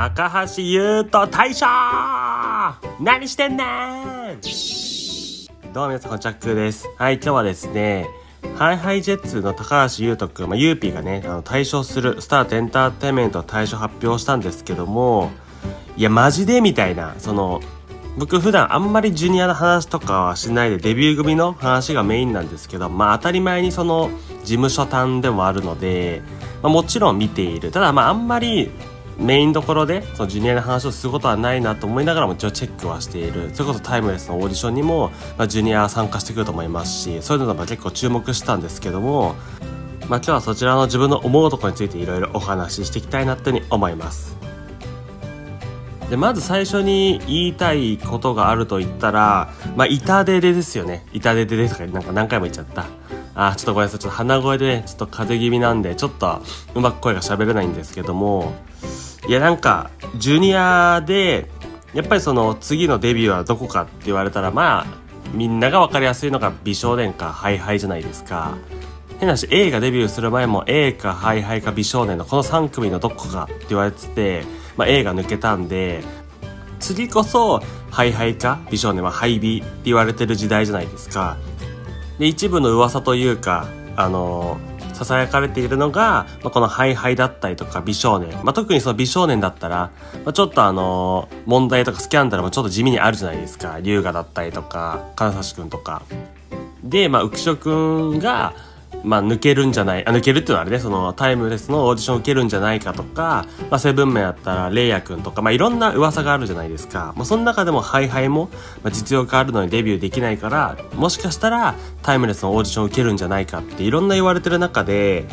高橋優斗大将何してんねんどうも皆さん、こんにちは、くです。はい、今日はですね、ハイハイジェッツの高橋優斗くん、まあ、ユーピーがね、あの、退所するスタートエンターテインメント退所発表したんですけども、いや、マジでみたいな、その、僕普段あんまりジュニアの話とかはしないでデビュー組の話がメインなんですけど、まあ当たり前にその事務所担でもあるので、まあ、もちろん見ている。ただまああんまりメインどころでそのジュニアの話をすることはないなと思いながらも一応チェックはしている。それこそタイムレスのオーディションにも、まあ、ジュニア参加してくると思いますしそういうのも結構注目したんですけども、まあ、今日はそちらの自分の思うところについていろいろお話ししていきたいなというふうに思います。でまず最初に言いたいことがあると言ったら、まあ、痛手でですよね。痛手でとかなんか何回も言っちゃった。あちょっとごめんなさい。ちょっと鼻声でねちょっと風邪気味なんでちょっとうまく声が喋れないんですけどもいやなんかジュニアでやっぱりその次のデビューはどこかって言われたらまあみんなが分かりやすいのが美少年かハイハイじゃないですか。変な話 A がデビューする前も A かハイハイか美少年のこの3組のどこかって言われてて、まあ、A が抜けたんで次こそハイハイか美少年はハイビって言われてる時代じゃないですか。で一部の噂というかあの囁かれているのが、まあ、このハイハイだったりとか美少年。まあ、特にその美少年だったら、まあ、ちょっとあの、問題とかスキャンダルもちょっと地味にあるじゃないですか。龍我だったりとか、金指くんとか。で、まあ、浮所くんが、まあ、抜けるんじゃない、あ、抜けるっていうのはあれね、その、タイムレスのオーディション受けるんじゃないかとか、まあ、セブンメンやったら、レイヤくんとか、まあ、いろんな噂があるじゃないですか。まあ、その中でも、ハイハイも、まあ、実力あるのにデビューできないから、もしかしたら、タイムレスのオーディション受けるんじゃないかって、いろんな言われてる中で、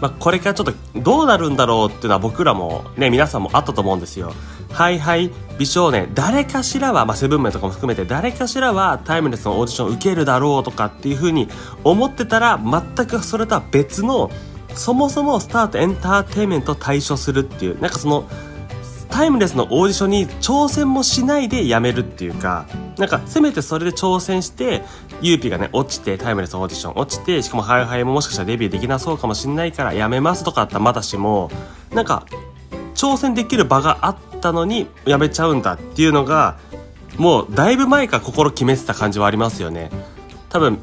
まあ、これからちょっとどうなるんだろうっていうのは僕らもね、皆さんもあったと思うんですよ。はいはい、美少年、誰かしらは、まあ、セブンメンとかも含めて、誰かしらはタイムレスのオーディションを受けるだろうとかっていうふうに思ってたら、全くそれとは別の、そもそもスタートエンターテインメント対処するっていう、なんかその、タイムレスのオーディションに挑戦もしないでやめるっていうか、なんか、せめてそれで挑戦して、ユーピーがね、落ちて、タイムレスオーディション落ちて、しかもハイハイももしかしたらデビューできなそうかもしんないからやめますとかあったまだしも、なんか、挑戦できる場があったのにやめちゃうんだっていうのが、もうだいぶ前から心決めてた感じはありますよね。多分、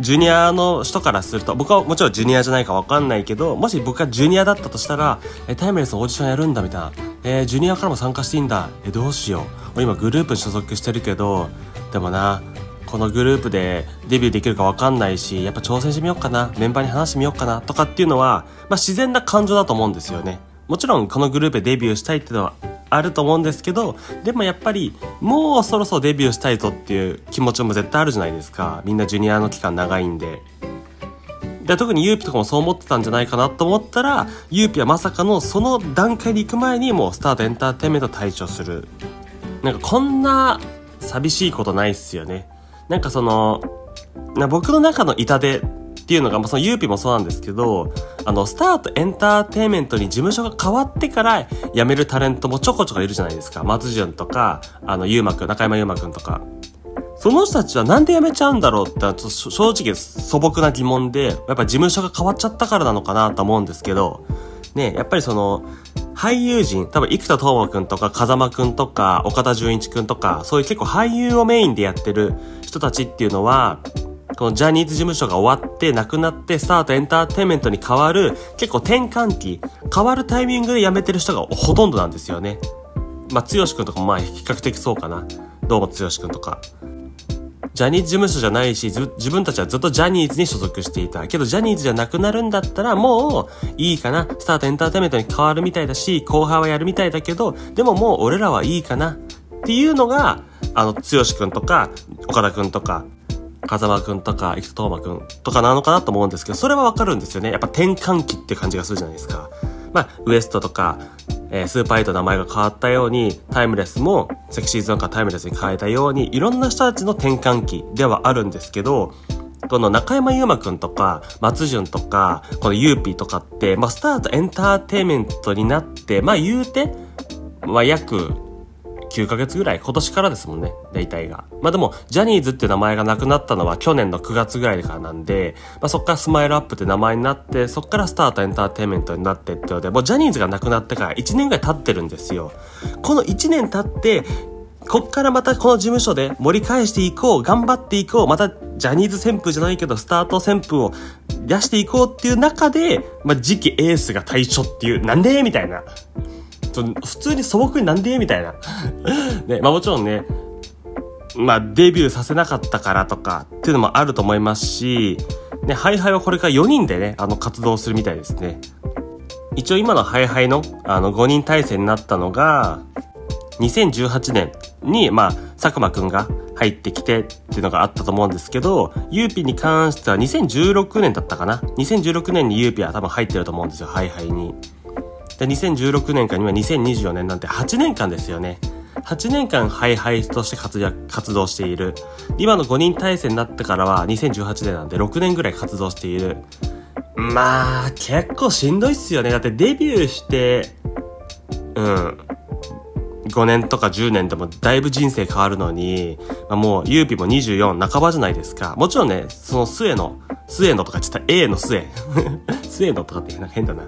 ジュニアの人からすると、僕はもちろんジュニアじゃないかわかんないけど、もし僕がジュニアだったとしたら、え、タイムレスオーディションやるんだみたいな。えー、ジュニアからも参加していいんだ。え、どうしよう。今グループに所属してるけど、でもな、このグループでデビューできるかわかんないし、やっぱ挑戦してみようかな、メンバーに話してみようかな、とかっていうのは、まあ自然な感情だと思うんですよね。もちろんこのグループでデビューしたいっていうのはあると思うんですけど、でもやっぱりもうそろそろデビューしたいぞっていう気持ちも絶対あるじゃないですか。みんなジュニアの期間長いんで。で特にユーピとかもそう思ってたんじゃないかなと思ったら、ユーピはまさかのその段階で行く前にもうスタートエンターテインメント対処する。なんかこんな寂しいことないっすよね。なんかその、な僕の中の痛手っていうのが、まあ、そのユーピもそうなんですけど、あの、スタートエンターテイメントに事務所が変わってから辞めるタレントもちょこちょこいるじゃないですか。松潤とか、あの、ゆうまくん、中山ゆうまくんとか。その人たちはなんで辞めちゃうんだろうってちょ正直素朴な疑問で、やっぱ事務所が変わっちゃったからなのかなと思うんですけど、ね、やっぱりその、俳優陣、多分生田斗真くんとか風間くんとか岡田准一くんとか、そういう結構俳優をメインでやってる人たちっていうのは、このジャニーズ事務所が終わってなくなってスタートエンターテインメントに変わる結構転換期、変わるタイミングで辞めてる人がほとんどなんですよね。まあ、剛くんとかもまあ比較的そうかな。どうも剛くんとか。ジャニーズ事務所じゃないし、自分たちはずっとジャニーズに所属していた。けど、ジャニーズじゃなくなるんだったら、もう、いいかな。スタートエンターテイメントに変わるみたいだし、後輩はやるみたいだけど、でももう俺らはいいかな。っていうのが、あの、剛くんとか、岡田くんとか、風間くんとか、生田斗真くんとかなのかなと思うんですけど、それはわかるんですよね。やっぱ転換期って感じがするじゃないですか。まあ、ウエストとか、えー、スーパーエイト名前が変わったように、タイムレスも、セクシーゾーンからタイムレスに変えたように、いろんな人たちの転換期ではあるんですけど、この中山優馬くんとか、松潤とか、このユーピーとかって、まあ、スタートエンターテイメントになって、まあ、言うて、まあ、約9ヶ月ぐらい、今年からですもんね、大体が。まあでも、ジャニーズっていう名前がなくなったのは去年の9月ぐらいからなんで、まあそっからスマイルアップって名前になって、そっからスタートエンターテインメントになってってので、もうジャニーズがなくなってから1年ぐらい経ってるんですよ。この1年経って、こっからまたこの事務所で盛り返していこう、頑張っていこう、またジャニーズ旋風じゃないけど、スタート旋風を出していこうっていう中で、まあ、次期エースが対処っていう、なんでみたいな。と普通に素朴になんで？みたいな。ね、まあもちろんね、まあデビューさせなかったからとかっていうのもあると思いますし、ね、ハイハイはこれから4人でね、あの活動するみたいですね。一応今のハイハイのあの5人体制になったのが、2018年に、まあ、作間くんが入ってきてっていうのがあったと思うんですけど、ユーピーに関しては2016年だったかな ?2016 年にユーピーは多分入ってると思うんですよ、ハイハイに。で、2016年間には2024年なんて8年間ですよね。8年間ハイハイとして活躍、活動している。今の5人体制になってからは2018年なんで6年ぐらい活動している。まあ、結構しんどいっすよね。だってデビューして、うん、5年とか10年でもだいぶ人生変わるのに、まあ、もう、ゆうぴも24半ばじゃないですか。もちろんね、その末の、末のとかちょっと A の末。末のとかってなんか変だな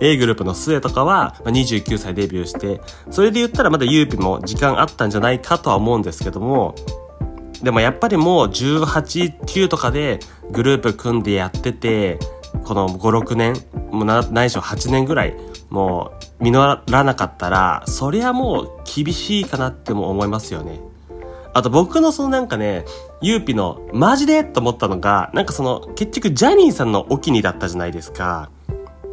A グループの末とかは、ま、29歳デビューして、それで言ったらまだゆうぴも時間あったんじゃないかとは思うんですけども、でもやっぱりもう18、9とかでグループ組んでやってて、この5、6年、もうないしょ8年ぐらい、もう実らなかったら、そりゃもう厳しいかなっても思いますよね。あと僕のそのなんかね、ゆうぴのマジで？と思ったのが、なんかその結局ジャニーさんのお気にだったじゃないですか。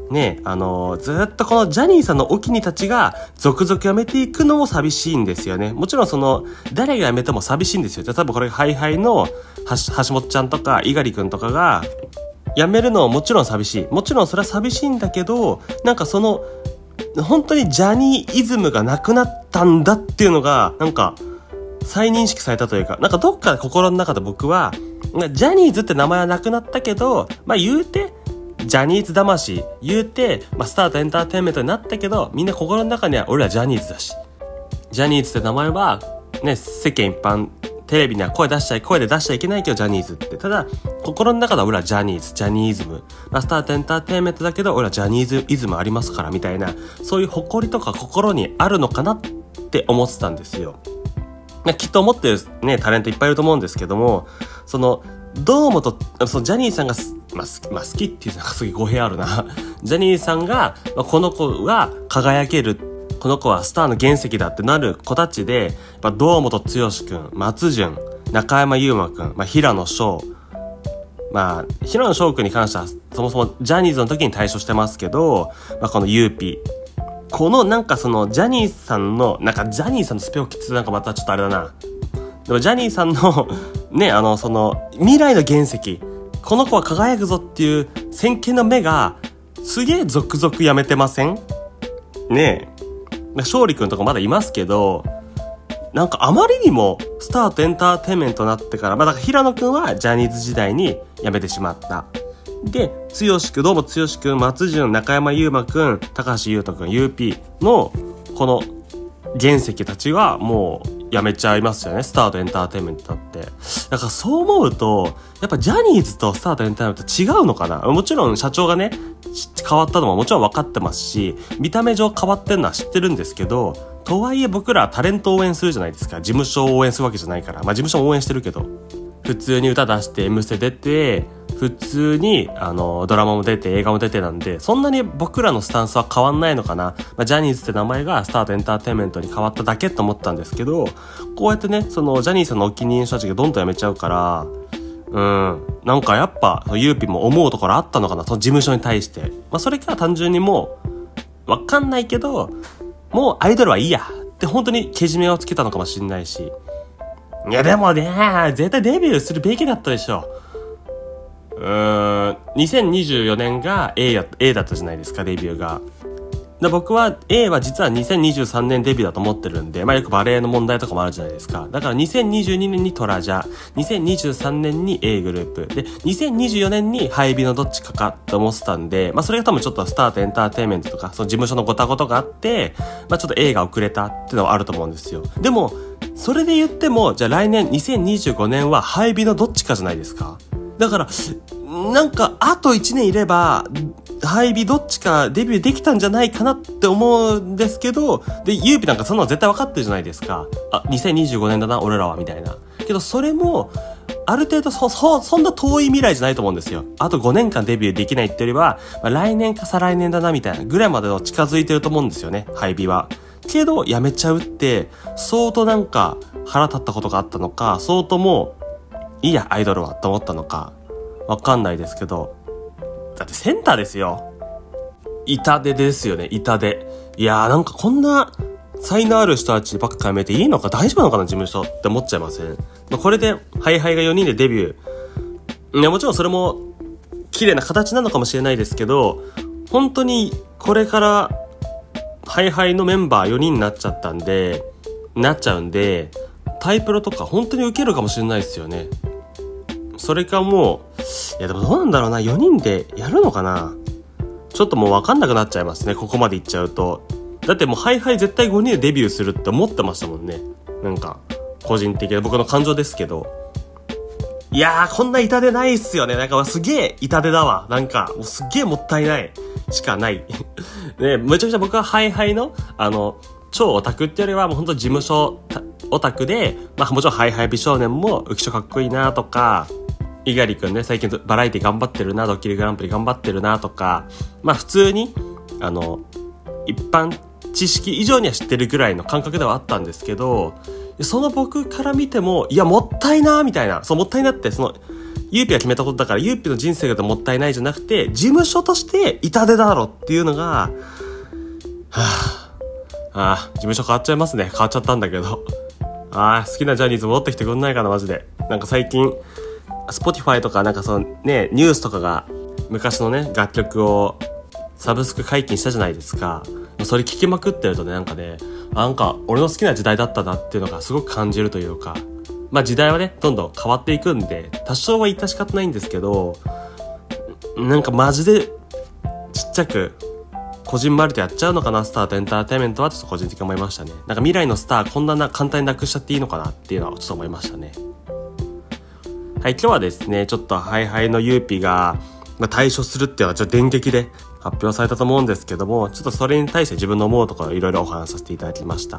ね、あのー、ずっとこのジャニーさんのお気にたちが続々辞めていくのも寂しいんですよね。もちろんその、誰が辞めても寂しいんですよ。じゃ多分これハイハイの橋本ちゃんとか猪狩くんとかが、辞めるのはもちろん寂しい。もちろんそれは寂しいんだけど、なんかその、本当にジャニーイズムがなくなったんだっていうのが、なんか、再認識されたというか、なんかどっか心の中で僕は、ジャニーズって名前はなくなったけど、まあ言うて、ジャニーズ魂、言うて、まあスタートエンターテインメントになったけど、みんな心の中には俺らジャニーズだし。ジャニーズって名前は、ね、世間一般テレビには声出しちゃい、声で出しちゃいけないけど、ジャニーズって。ただ、心の中では俺はジャニーズ、ジャニーズム。マスタートエンターテインメントだけど、俺はジャニーズイズムありますから、みたいな、そういう誇りとか心にあるのかなって思ってたんですよ。きっと思ってるね、タレントいっぱいいると思うんですけども、その、どうもと、そのジャニーさんが、まあ、まあ、好きっていうのがすげえ語弊あるな。ジャニーさんが、まあ、この子が輝けるこの子はスターの原石だってなる子たちで、やっぱ堂本剛くん、松潤、中山優馬くん、まあ、平野紫耀、まあ、平野紫耀くんに関しては、そもそもジャニーズの時に退所してますけど、まあ、このユーピー。このなんかその、ジャニーさんの、なんかジャニーさんのスペオキツなんかまたちょっとあれだな。でもジャニーさんの ね、あの、その、未来の原石。この子は輝くぞっていう先見の目が、すげえ続々やめてません？ねえ。勝利くんとかまだいますけど、なんかあまりにもスタートエンターテインメントになってから、まあだから平野くんはジャニーズ時代に辞めてしまった。で、剛くん、どうも剛くん、松潤、中山優馬くん、高橋優斗くん、UP の、この原石たちはもうやめちゃいますよね。スタートエンターテインメントだって。だからそう思うと、やっぱジャニーズとスタートエンターテインメント違うのかな？もちろん社長がね、変わったのももちろん分かってますし、見た目上変わってるのは知ってるんですけど、とはいえ僕らタレントを応援するじゃないですか。事務所を応援するわけじゃないから。まあ事務所も応援してるけど。普通に歌出して M ステ出て、普通に、あの、ドラマも出て、映画も出てなんで、そんなに僕らのスタンスは変わんないのかな。まあ、ジャニーズって名前がスタートエンターテインメントに変わっただけと思ったんですけど、こうやってね、その、ジャニーさんのお気に入りの人たちがどんどん辞めちゃうから、うん。なんかやっぱ、ユーピも思うところあったのかな、その事務所に対して。まあ、それから単純にもう、わかんないけど、もうアイドルはいいやって本当にけじめをつけたのかもしんないし。いやでもね、絶対デビューするべきだったでしょ。うーん、2024年が A, や A だったじゃないですか、デビューが。で、僕は A は実は2023年デビューだと思ってるんで、まあよくバレエの問題とかもあるじゃないですか。だから2022年にトラジャ、2023年に A グループ、で、2024年にハイビのどっちかかって思ってたんで、まあそれが多分ちょっとスタートエンターテインメントとか、その事務所のごたごとがあって、まあちょっと A が遅れたっていうのはあると思うんですよ。でも、それで言っても、じゃあ来年2025年はハイビのどっちかじゃないですか。だから、なんか、あと1年いれば、ハイビどっちかデビューできたんじゃないかなって思うんですけど、で、ユーピなんかそんなの絶対分かってるじゃないですか。あ、2025年だな、俺らは、みたいな。けど、それも、ある程度そ、そ、そんな遠い未来じゃないと思うんですよ。あと5年間デビューできないってよりは、まあ、来年か再来年だな、みたいなぐらいまでの近づいてると思うんですよね、ハイビは。けど、やめちゃうって、相当なんか腹立ったことがあったのか、相当もう、いいや、アイドルは、と思ったのか、わかんないですけど、だってセンターですよ。痛手ですよね、痛手。いやーなんかこんな才能ある人たちばっかやめていいのか大丈夫なのかな事務所って思っちゃいません、まあ、これで、ハイハイが4人でデビュー。いや、もちろんそれも綺麗な形なのかもしれないですけど、本当にこれからハイハイのメンバー4人になっちゃったんで、なっちゃうんで、タイプロとか本当に受けるかもしれないですよね。それかもう、いやでもどうなんだろうな、4人でやるのかなちょっともうわかんなくなっちゃいますね、ここまでいっちゃうと。だってもうハイハイ絶対5人でデビューするって思ってましたもんね。なんか、個人的な僕の感情ですけど。いやー、こんな痛手ないっすよね。なんかすげえ痛手だわ。なんか、もうすげえもったいない。しかない。ね、めちゃくちゃ僕は HiHiの、あの、超オタクってよりはもうほんと事務所オタクで、まあもちろん HiHi美少年も浮所かっこいいなとか、猪狩くんね、最近バラエティ頑張ってるな、ドッキリグランプリ頑張ってるなとか、まあ普通に、あの、一般知識以上には知ってるぐらいの感覚ではあったんですけど、その僕から見ても、いや、もったいなみたいな。そう、もったいなって、その、ゆうぴが決めたことだから、ゆうぴの人生がもったいないじゃなくて、事務所として痛手だろっていうのが、はあ、ああ、事務所変わっちゃいますね。変わっちゃったんだけど。ああ、好きなジャニーズ戻ってきてくんないかな、マジで。なんか最近、Spotify とかなんかそのね、ニュースとかが昔のね、楽曲をサブスク解禁したじゃないですか。それ聞きまくってるとね、なんかね、なんか俺の好きな時代だったなっていうのがすごく感じるというか、まあ時代はね、どんどん変わっていくんで、多少は致し方ないんですけど、なんかマジでちっちゃく、こじんまりとやっちゃうのかな、スターとエンターテインメントはちょっと個人的に思いましたね。なんか未来のスターこんなな簡単になくしちゃっていいのかなっていうのはちょっと思いましたね。はい、今日はですね、ちょっとハイハイのユーピが、まあ、対処するっていうのはちょっと電撃で発表されたと思うんですけども、ちょっとそれに対して自分の思うところをいろいろお話しさせていただきました。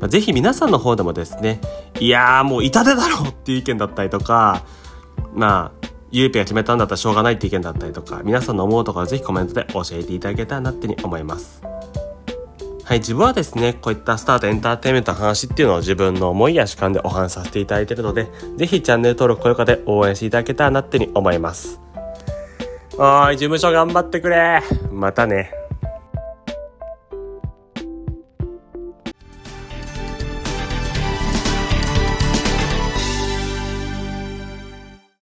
まあ、ぜひ皆さんの方でもですね、いやーもう痛手だろうっていう意見だったりとか、まあ、ユーピが決めたんだったらしょうがないって意見だったりとか、皆さんの思うところぜひコメントで教えていただけたらなってに思います。はい、自分はですね、こういったスタートエンターテインメントの話っていうのを自分の思いや主観でお話しさせていただいているので、ぜひチャンネル登録、高評価で応援していただけたらなってに思います。おい、事務所頑張ってくれまたね。